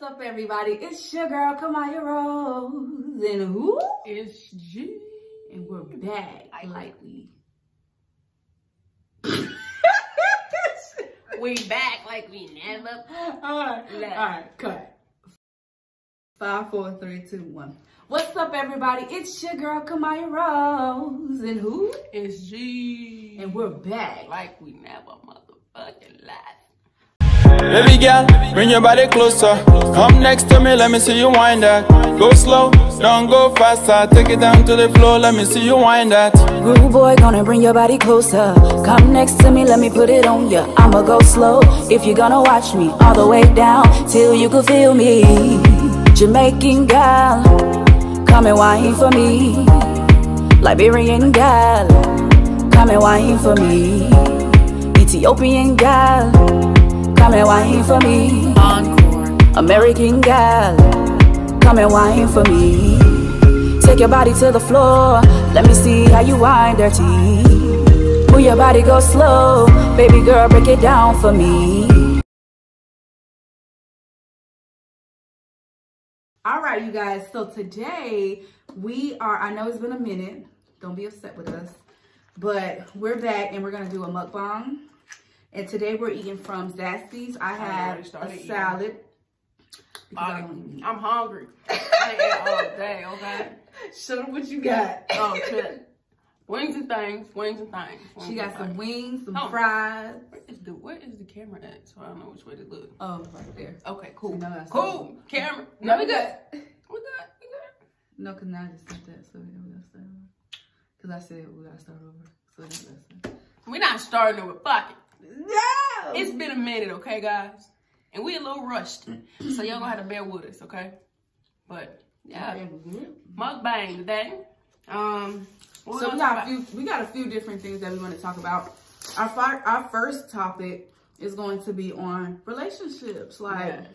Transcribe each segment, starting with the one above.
What's up, everybody? It's your girl, Kemayah Rose. And who? It's Gee. And we're back I like we. we back like we never. All right, all right, cut. Five, four, three, two, one. What's up, everybody? It's your girl, Kemayah Rose. And who? It's Gee. And we're back like we never motherfucking left. Baby girl, bring your body closer. Come next to me, let me see you wind that. Go slow, don't go faster. Take it down to the floor, let me see you wind that. Rude boy, gonna bring your body closer. Come next to me, let me put it on ya. I'ma go slow if you're gonna watch me all the way down till you can feel me. Jamaican girl, come and wine for me. Liberian girl, come and wine for me. Ethiopian girl. Come and wine for me. Encore. American girl. Come and wine for me. Take your body to the floor. Let me see how you wine dirty. Move your body, go slow. Baby girl, break it down for me. All right, you guys. So today we are, I know it's been a minute. Don't be upset with us. But we're back and we're going to do a mukbang. And today we're eating from Zaxby's. I have a salad. I, am hungry. I ate all day, okay? Show them what you got. Oh, shit. Wings and things, wings and things. Wings she got some things. wings, some oh. fries. Where is the where is the camera at? So I don't know which way to look. Oh, right there. Okay, cool. No, cool. Camera. No, we good. We good. We good. No, cause now I just said that, so we gotta start over. Cause I said we gotta start over. So that's We're not starting over. Fuck it. No. It's been a minute, okay, guys? And we a little rushed. so y'all gonna have to bear with us, okay? But yeah. Mukbang today. Um so we got a few we got a few different things that we want to talk about. Our our first topic is going to be on relationships. Like yes.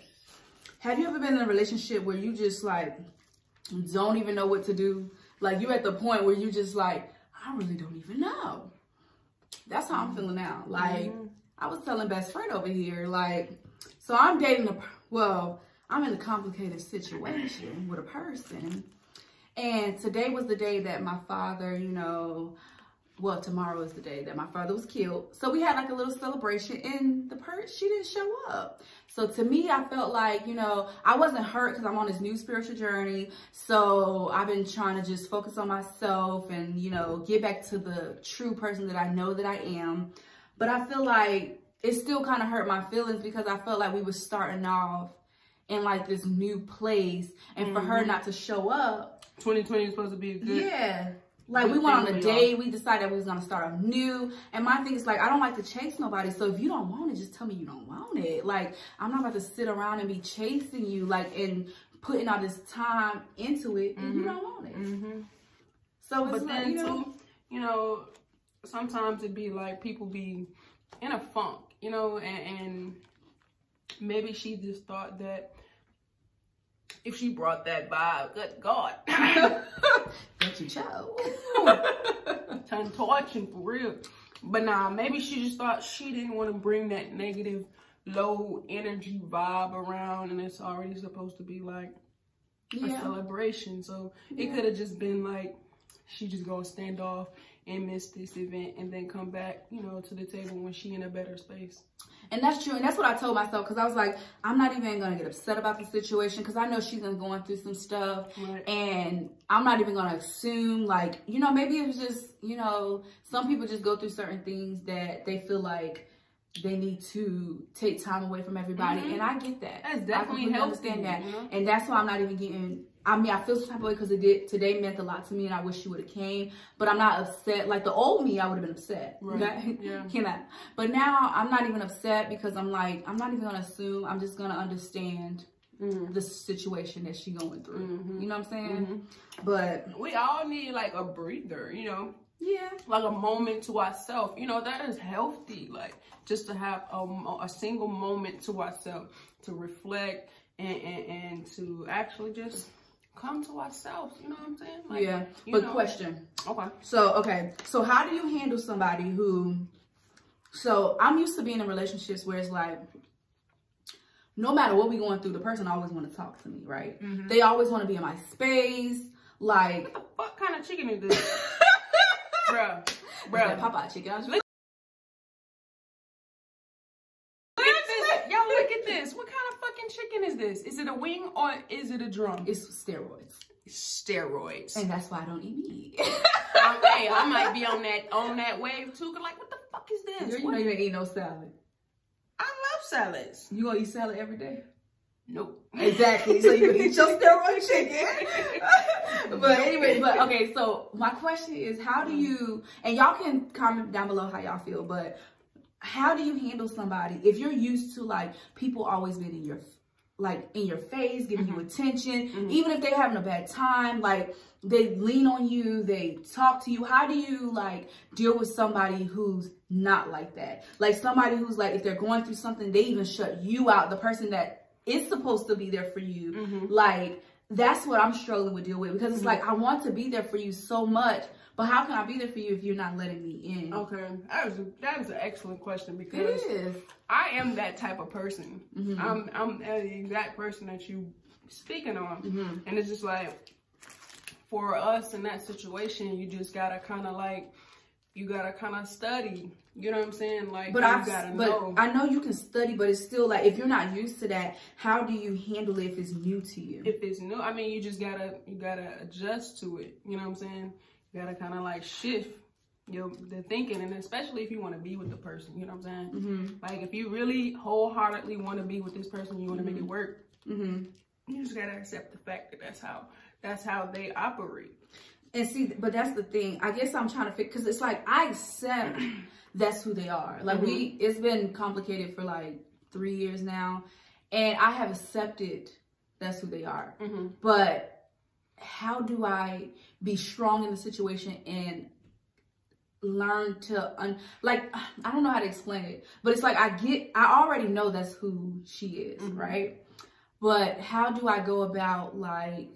have you ever been in a relationship where you just like don't even know what to do? Like you at the point where you just like, I really don't even know. That's how I'm feeling now. Like, mm-hmm. I was telling best friend over here, like, so I'm dating a, well, I'm in a complicated situation with a person. And today was the day that my father, you know, well, tomorrow is the day that my father was killed. So we had like a little celebration and the person, she didn't show up. So to me, I felt like, you know, I wasn't hurt because I'm on this new spiritual journey. So I've been trying to just focus on myself and, you know, get back to the true person that I know that I am. But I feel like it still kind of hurt my feelings because I felt like we were starting off in like this new place and mm -hmm. for her mm-hmm. not to show up. 2020 is supposed to be a good. Yeah like we went on a date, we decided we was gonna start new. And my thing is like, I don't like to chase nobody. So if you don't want it, just tell me you don't want it. Like I'm not about to sit around and be chasing you, like and putting all this time into it, and mm -hmm. you mm-hmm. don't want it. Mm -hmm. So it's but like, then you know, too, you know, sometimes it'd be like people be in a funk, you know, and, and maybe she just thought that if she brought that vibe, good God. Don't you. Turn torching for real. But nah, maybe she just thought she didn't want to bring that negative, low energy vibe around. And it's already supposed to be like yeah. a celebration. So yeah. it could have just been like, she just go stand off and miss this event and then come back, you know, to the table when she in a better space. And that's true. And that's what I told myself because I was like, I'm not even going to get upset about the situation because I know she's been going through some stuff. Right. And I'm not even going to assume like, you know, maybe it was just, you know, some people just go through certain things that they feel like they need to take time away from everybody. Mm -hmm. And I get that. That's definitely I understand that. You know? And that's why I'm not even getting I mean, I feel some type of way because it did today meant a lot to me, and I wish you would have came. But I'm not upset. Like the old me, I would have been upset. Right. Okay? Yeah. you know. But now I'm not even upset because I'm like, I'm not even gonna assume. I'm just gonna understand mm. the situation that she going through. Mm -hmm. You know what I'm saying? Mm -hmm. But we all need like a breather. You know. Yeah. Like a moment to ourselves. You know that is healthy. Like just to have a, a single moment to ourselves to reflect and, and, and to actually just come to ourselves. You know what I'm saying? Like, yeah. But know. question. Okay. So, okay. So how do you handle somebody who, so I'm used to being in relationships where it's like, no matter what we going through, the person always want to talk to me, right? Mhm. They always want to be in my space. Like, What the fuck kind of chicken is this? Bruh. that Bruh. Popeye chicken. I was Look- Look at this. Yo, look at this. What kind of fucking chicken is this? Is it a wing or is it a drum? it's steroids, steroids. and that's why I don't eat meat. okay, I might be on that on that wave too. 'cause like, what the fuck is this? you know you ain't eat no salad. I love salads. You gonna eat salad every day? Nope. Exactly. So you can eat your steroid chicken. but anyway, but okay, so my question is how do you and y'all can comment down below how y'all feel, but how do you handle somebody if you're used to like people always being in your like in your face, giving you mm-hmm. attention, mm-hmm. even if they're having a bad time, like they lean on you, they talk to you. How do you like deal with somebody who's not like that? Like somebody who's like if they're going through something, they even shut you out, the person that is supposed to be there for you. Mm-hmm. Like that's what I'm struggling with deal with because it's mm-hmm. like I want to be there for you so much, but how can I be there for you if you're not letting me in? Okay, that was a, an excellent question because is. I am that type of person. Mhm. I'm I'm the exact person that you speaking on, Mhm. and it's just like for us in that situation, you just gotta kind of like you gotta kind of study. You know what I'm saying? Like But you I, gotta but know. I know you can study, but it's still like if you're not used to that, how do you handle it if it's new to you? if it's new, I mean, you just gotta you gotta adjust to it. You know what I'm saying? You gotta kind of like shift your the thinking, and especially if you want to be with the person. You know what I'm saying? hmm Like if you really wholeheartedly want to be with this person, you want to make it work. Mm-hmm. You just gotta accept the fact that that's how that's how they operate. And see, but that's the thing. I guess I'm trying to fix because it's like I accept that's who they are. Like we, it's been complicated for like three years now, and I have accepted that's who they are. Mm-hmm. But how do I be strong in the situation and learn to un- like I don't know how to explain it, but it's like I get I already know that's who she is, Mhm. right? But how do I go about like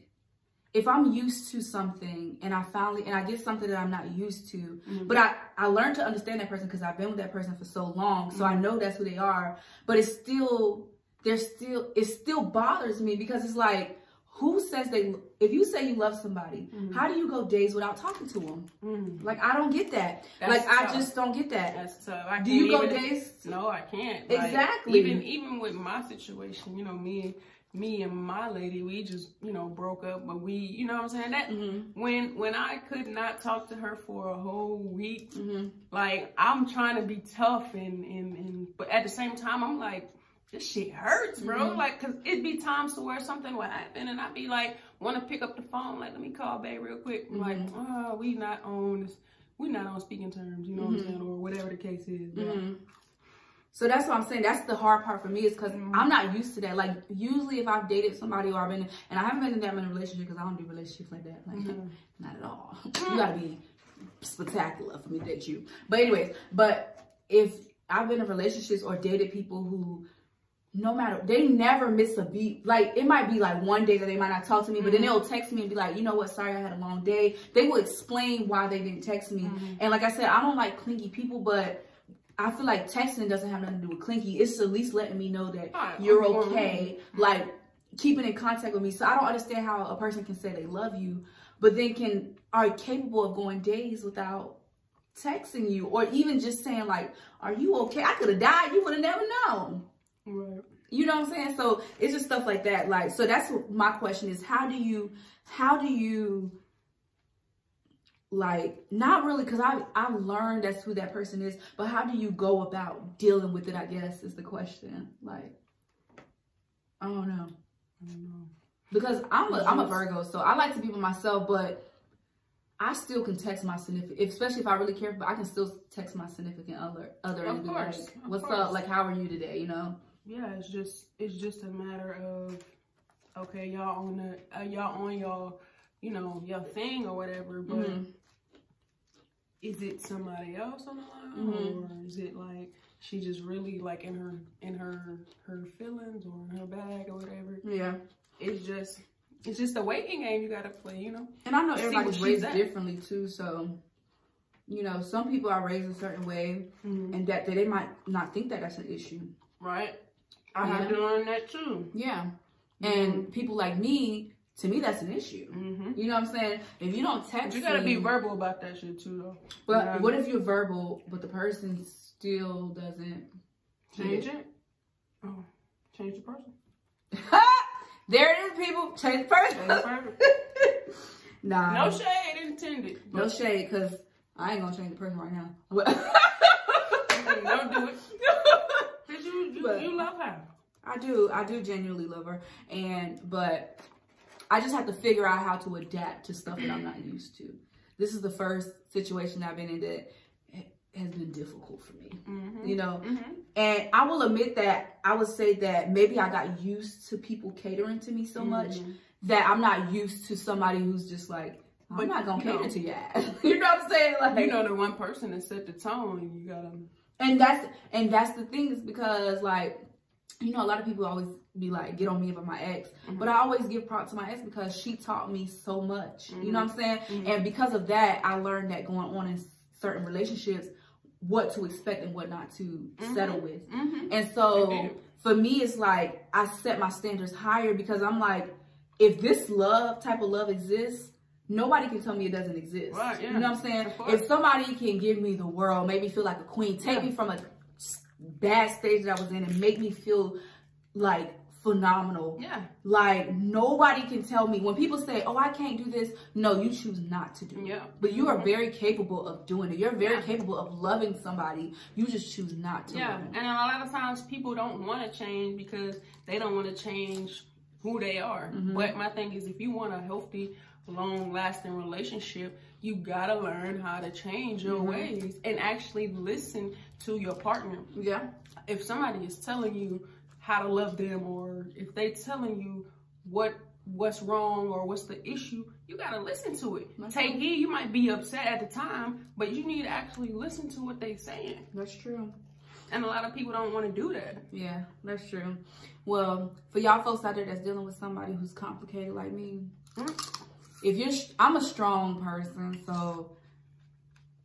if I'm used to something and I finally and I get something that I'm not used to, Mhm. but I I learned to understand that person because I've been with that person for so long, so I know that's who they are. But it's still there's still it still bothers me because it's like who says they if you say you love somebody, Mhm. how do you go days without talking to them? Mm. Like I don't get that. That's like I just don't get that. That's tough. I do you go even- days? No, I can't. Like, Exactly. even even with my situation, you know, me me and my lady, we just you know broke up, but we, you know, what I'm saying that Mm-hmm. when when I could not talk to her for a whole week, Mm-hmm. like I'm trying to be tough and and and, but at the same time, I'm like. This shit hurts, bro. Mhm. Like, cause it'd be times to where something would happen, and I'd be like, want to pick up the phone, like, let me call Bay real quick. I'm Like, oh, we not on this, we not on speaking terms, you know what Mhm. I'm saying, or whatever the case is. bro. hmm So that's what I'm saying. That's the hard part for me is because. I'm not used to that. Like usually, if I've dated somebody or I've been, and I haven't been in that many relationships because I don't do relationships like that. Like Mhm. not at all. You gotta be spectacular for me to date you. But anyways, but if I've been in relationships or dated people who no matter they never miss a beat. Like it might be like one day that they might not talk to me, but then they'll text me and be like, you know what, sorry I had a long day. They will explain why they didn't text me. Mhm. And like I said, I don't like clingy people, but I feel like texting doesn't have nothing to do with clingy. It's at least letting me know that Alright, you're okay. Like keeping in contact with me. So I don't understand how a person can say they love you, but then can are capable of going days without texting you or even just saying like, "Are you okay?" I could have died. You would have never known. Right. You know what I'm saying? So it's just stuff like that. Like, so that's my question is: How do you, how do you, like, not really? Because I I've learned that's who that person is, but how do you go about dealing with it? I guess is the question. Like, I don't know I don't know. because I'm a I'm a Virgo, so I like to be with myself, but. I still can text my significant, especially if I really care, but I can still text my significant other, other, Of and be course, like, "What's course. up? Like, how are you today?" You know. Yeah, it's just it's just a matter of okay, y'all on the uh, y'all on y'all you know your thing or whatever, but Mhm. is it somebody else on the line Mhm. or is it like she just really like in her in her her feelings or in her bag or whatever? Yeah. It's just it's just a waiting game you gotta play, you know. And I know everybody's raised at. differently too, so you know, some people are raised a certain way Mm-hmm. and that, that they might not think that that's an issue. Right. I Yeah. had to learn that too. Yeah. And people like me, to me, that's an issue. Mm-hmm. You know what I'm saying? If you don't text, you gotta be verbal about that shit too, though. But Yeah. what if you're verbal, but the person still doesn't Change it. Oh, change the person. there it is, people. Change the person. Change the person. nah. no shade intended. No shade, because I ain't gonna change the person right now. Don't do it. You you, But- you love her. I do. I do genuinely love her. And, but I just have to figure out how to adapt to stuff that I'm not used to. This is the first situation I've been in that has been difficult for me. Mm-hmm. You know, Mm-hmm. and I will admit that I would say that maybe I got used to people catering to me so much Mhm. that I'm not used to somebody who's just like, I'm But not gonna cater know- to your ass. you know what I'm saying? Like, You know the one person that set the tone. You gotta. And that's and that's the thing is because like you know a lot of people always be like get on me about my ex. Mm-hmm. But i always give props to my ex because she taught me so much. You know what i'm mm-hmm. saying? Mm-hmm. And because of that i learned that going on in certain relationships what to expect and what not to settle with. Mm-hmm. and so for me it's like i set my standards higher because i'm like if this love type of love exists nobody can tell me it doesn't exist Right, yeah. you know what i'm saying if somebody can give me the world make me feel like a queen take Yeah. me from a bad stage that I was in and make me feel like phenomenal. Yeah. Like nobody can tell me when people say, "Oh, I can't do this." No, you choose not to do it. Yeah. But you are very capable of doing it. You're very Yeah. capable of loving somebody. You just choose not to. Yeah, and a lot of times people don't want to change because they don't want to change who they are. Mm-hmm. But my thing is, if you want a healthy, long-lasting relationship, you gotta learn how to change your mm-hmm. ways and actually listen to your partner. Yeah. If somebody is telling you how to love them, or if they telling you what what's wrong or what's the issue, you gotta listen to it. That's Take heed. You might be upset at the time, but you need to actually listen to what they saying. That's true. And a lot of people don't want to do that. Yeah, that's true. Well, for y'all folks out there that's dealing with somebody who's complicated like me, mm-hmm. If you're, I'm a strong person, so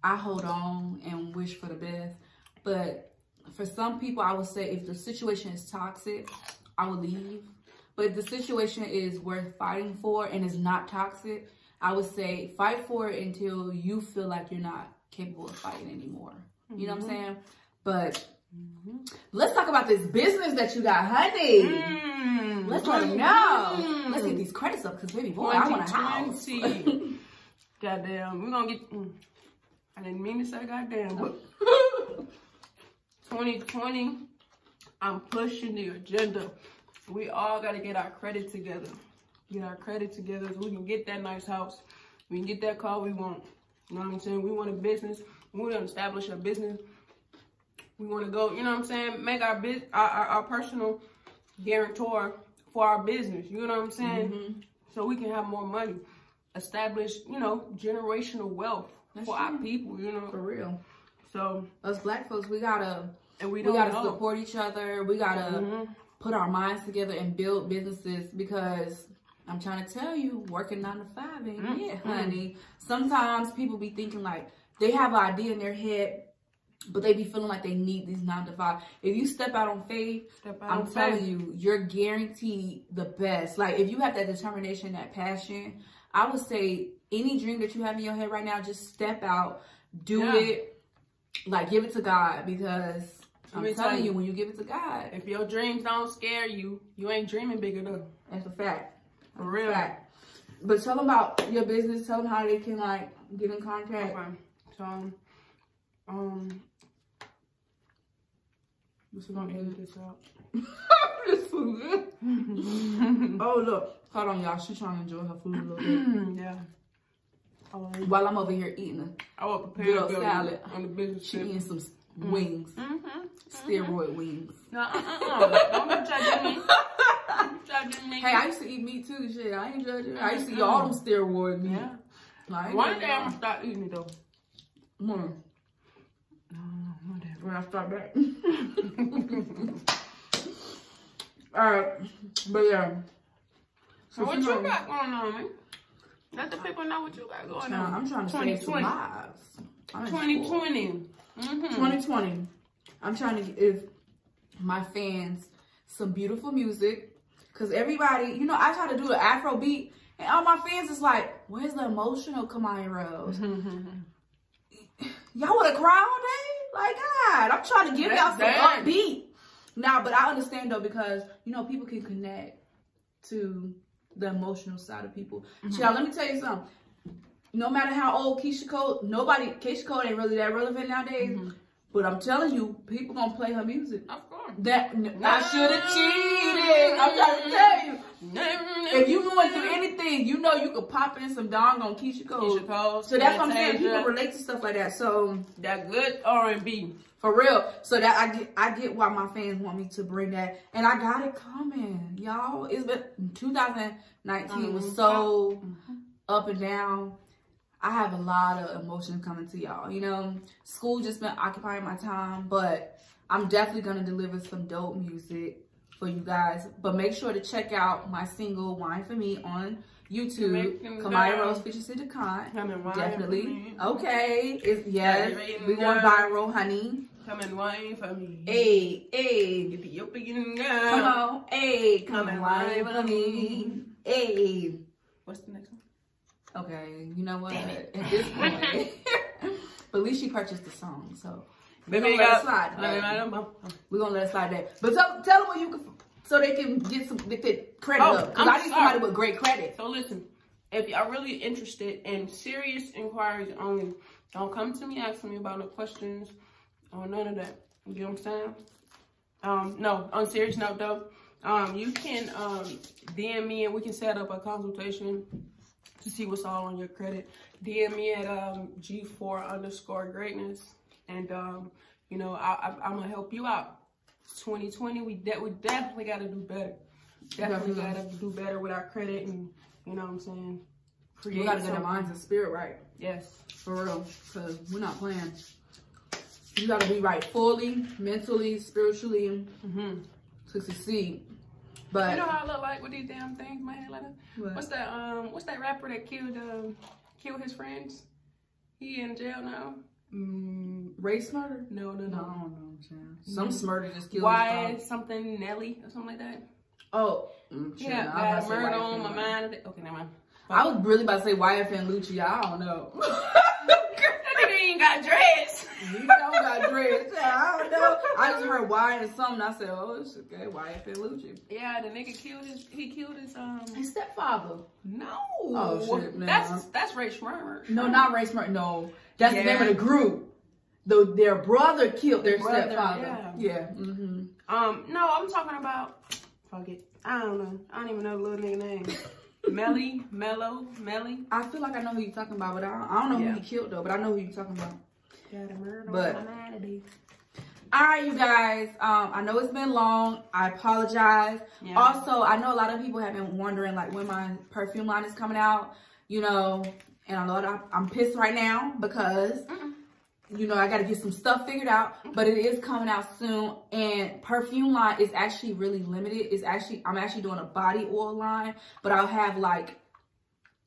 I hold on and wish for the best. But for some people, I would say if the situation is toxic, I would leave. But if the situation is worth fighting for and is not toxic, I would say fight for it until you feel like you're not capable of fighting anymore. You know what I'm saying? But let's talk about this business that you got, honey. Mm. Let's let them know. Let's get these credits up because baby boy, I want a house. 2020. goddamn, we're gonna get. Mm, I didn't mean to say goddamn, but 2020, I'm pushing the agenda. We all gotta get our credit together. Get our credit together so we can get that nice house. We can get that car we want. You know what I'm saying? We want a business. We want to establish a business. We want to go, you know what I'm saying? Make our, biz- our, our, our personal guarantor for our business. You know what I'm saying? Mm-hmm. So we can have more money. Establish, you know, generational wealth That's for our people, you know? For real. So, Us black folks, we gotta and we we, gotta know. support each other. We gotta Mhm. put our minds together and build businesses because I'm trying to tell you, working nine to five ain't Mm, it, honey. Sometimes people be thinking like they have an idea in their head, but they be feeling like they need these nine to five. If you step out on faith, out I'm on telling faith. you, you're guaranteed the best. Like if you have that determination, that passion, I would say any dream that you have in your head right now, just step out, do Yeah. it, like give it to God because I'm telling you. you, when you give it to God, If your dreams don't scare you, you ain't dreaming big enough. that's a fact. For real. Fact. But tell them about your business. Tell them how they can like get in contact. Okay. So, um, This we're gonna edit this out. This food good. oh look, hold on, y'all. She's trying to enjoy her food a little bit yeah. While I'm over here eating. I will prepare Good old salad. on the business She trip. eating some wings, Mm-hmm. steroid wings. No, uh-uh. Don't be judging me. Don't judging me. Hey, I used to eat meat too. Shit, I ain't judging. I used to eat all them steroid meat. yeah. I ain't One day I'm y'all. gonna start eating it though. Hmm. When I start back. All right, but yeah. So what you know- got going on, man? Let the people know what you got going Nah, on. I'm trying to save some 2020. lives. Mm-hmm. I'm 2020. Mm-hmm. 2020. I'm trying to give my fans some beautiful music. Cause everybody, you know, I try to do the Afro beat and all my fans is like, where's the emotional Kemayah Rose? Mm-hmm, mm-hmm, y'all wanna cry all day? Like God, I'm trying to give y'all some upbeat. Nah, but I understand though because you know people can connect to the emotional side of people. Mm-hmm. Child, let me tell you something. No matter how old Keyshia Cole, nobody Keyshia Cole ain't really that relevant nowadays. Mm-hmm. But I'm telling you, people gonna play her music. Of course. That I should have mm-hmm. cheated. I'm trying to tell you. If you going through anything, you know you could pop in some dong on Keyshia Cole. Keyshia Cole, So that's what I'm saying. People relate to stuff like that. So that good R and B. for real. So that I get I get why my fans want me to bring that. And I got it coming. Y'all. It's been 2019 was so mm-hmm. up and down. I have a lot of emotions coming to y'all. You know, school just been occupying my time, but I'm definitely gonna deliver some dope music for you guys. But make sure to check out my single "Wine for Me" on YouTube. Making Kemayah. Rose features Sidda Khan. Come and wine Definitely. for me. Okay. It's, yes, Making we going down. viral, honey. Come and wine for me. Hey, hey, Ethiopian girl. come on, hey, come Come and and wine wine for me. Hey. What's the next one? Okay, you know what? At this point, but at least she purchased the song, so we're gonna let it slide. I mean, I baby. don't know. We're gonna let it slide. But tell, tell them what you can, so they can get some get credit Oh, up. Because I'm I need somebody with great credit. So listen, if y'all really interested in serious inquiries only, don't come to me asking me about no questions or none of that. You know what I'm saying? Um, no, on serious note though, um, you can um DM me and we can set up a consultation to see what's all on your credit. DM me at um G4 underscore greatness, and um, you know I, I I'm gonna help you out. 2020, we de- we definitely got to do better. Definitely Definitely. got to do better with our credit, and you know what I'm saying. Create We gotta get our minds and spirit right. Yes. For real, because we're not playing. You gotta be right fully, mentally, spiritually Mm-hmm. to succeed. But you know how I look like with these damn things, my man. Like, What? what's that? Um, what's that rapper that killed um killed his friends? He in jail now. Mm, Rae Sremmurd? No, no, No, I no. don't know. child. Some smurder just killed. Why something Nelly or something like that? Oh, mm, Yeah, I was got about to say murder on my mind. Okay, never mind. I was really about to say YFN Lucci. I don't know. That nigga ain't got dreads. He don't got dreads. I don't know. I just heard Y and something. I said, oh, it's okay. YFN Lucci. Yeah, the nigga killed his. He killed his um. His stepfather. No. Oh, shit, man. That's that's Rae Sremmurd. No, not Rae Sremmurd. No, that's the name of the group. The, their brother killed their brother, stepfather. yeah. Yeah. hmm Um, no, I'm talking about. Fuck it. I don't know. I don't even know the little nigga name. Melly, Mellow, Melly. I feel like I know who you're talking about, but I don't, I don't know Yeah. who he killed though. But I know who you're talking about. Got a murder But- on my mind today. All right, you guys. Um, I know it's been long. I apologize. Yeah. Also, I know a lot of people have been wondering like when my perfume line is coming out. You know, and a lot of I'm pissed right now because you know I got to get some stuff figured out. But it is coming out soon, and perfume line is actually really limited. It's actually I'm actually doing a body oil line, but I'll have like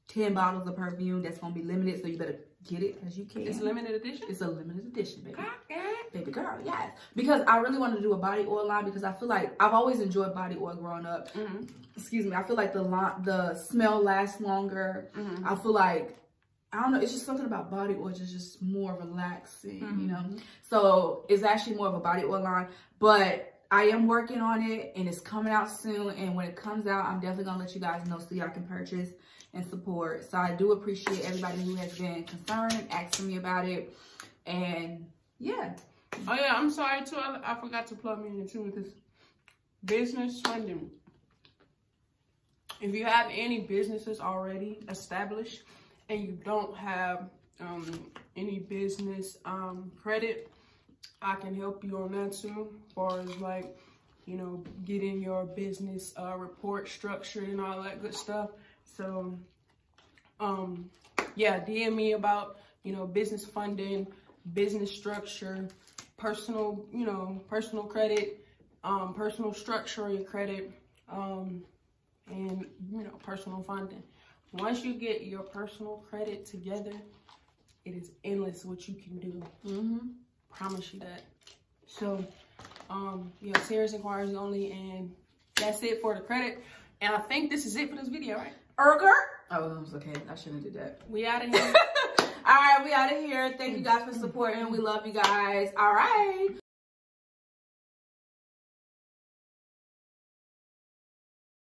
ten bottles of perfume that's gonna be limited. So you better get it because you can. It's limited edition. It's a limited edition, baby baby girl, yes. Because I really want to do a body oil line because I feel like I've always enjoyed body oil growing up. Mm-hmm. Excuse me. I feel like the the smell lasts longer. Mm-hmm. I feel like I don't know. It's just something about body oil is just more relaxing, Mm-hmm. you know. So it's actually more of a body oil line, but. I am working on it and it's coming out soon. And when it comes out, I'm definitely gonna let you guys know so y'all can purchase and support. So I do appreciate everybody who has been concerned asking me about it. And yeah, Oh yeah, I'm sorry too. I, I forgot to plug me in too with this business funding. If you have any businesses already established and you don't have um, any business um, credit, I can help you on that too. As far as like, you know, getting your business uh, report structured and all that good stuff. So, um, yeah, DM me about you know business funding, business structure, personal you know personal credit, um, personal structure your credit, um, and you know personal funding. Once you get your personal credit together, it is endless what you can do. mm-hmm. Promise you that. So, Um, yeah, serious inquiries only, and that's it for the credit. And I think this is it for this video, right? Urger. Oh, it's okay. I shouldn't have did that. We out of here. All right, we out of here. Thank you guys for supporting. We love you guys. All right.